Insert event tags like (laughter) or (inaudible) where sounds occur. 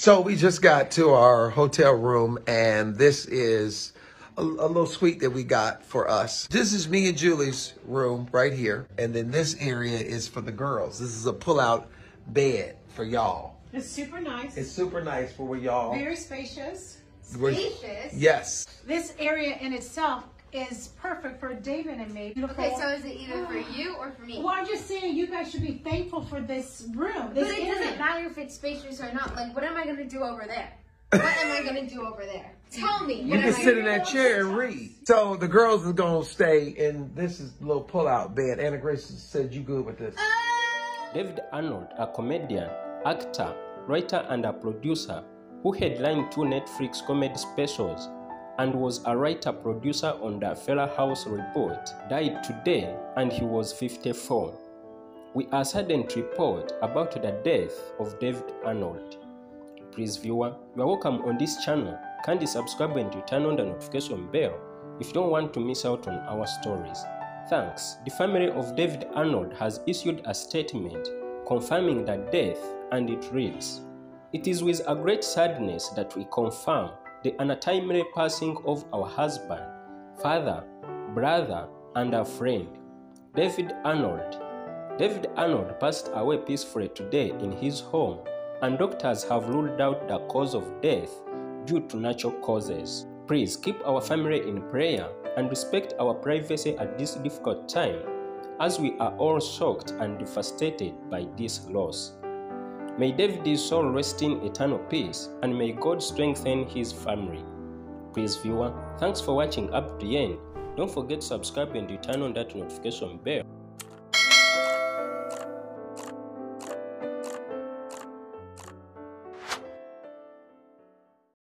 So we just got to our hotel room, and this is a, a little suite that we got for us. This is me and Julie's room right here, and then this area is for the girls. This is a pull-out bed for y'all. It's super nice. It's super nice for y'all. very spacious. We're- Spacious? Yes. This area in itself is perfect for David and me. Beautiful. Okay, so is it either for (gasps) you or for me? well, I'm just saying you guys should be thankful for this room. This But it area. doesn't matter if it's spacious or not. Like, what am I gonna do over there? (laughs) What am I gonna do over there? Tell me. You can sit in that chair and read. So the girls are gonna stay in this is a little pull-out bed. Anna Grace said you good with this. Uh, David Arnold, a comedian, actor, writer, and a producer who headlined two Netflix comedy specials and was a writer producer on the Fuller House Report, died today and he was 54. We are saddened to report about the death of David Arnold. Please, viewer, you are welcome on this channel. Kindly subscribe and turn on the notification bell if you don't want to miss out on our stories. Thanks. The family of David Arnold has issued a statement confirming the death, and it reads It is with a great sadness that we confirm the untimely passing of our husband, father, brother, and a friend, David Arnold. David Arnold passed away peacefully today in his home, and doctors have ruled out the cause of death due to natural causes. Please keep our family in prayer and respect our privacy at this difficult time, as we are all shocked and devastated by this loss. May David's soul rest in eternal peace, and may God strengthen his family. Please, viewer, thanks for watching up to the end. Don't forget to subscribe and turn on that notification bell.